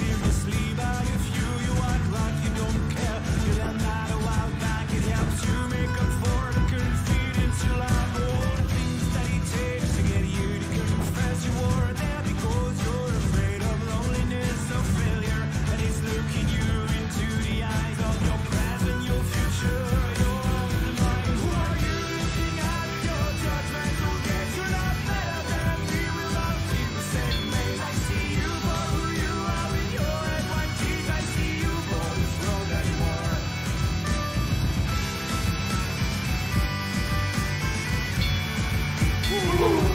easy. Woo!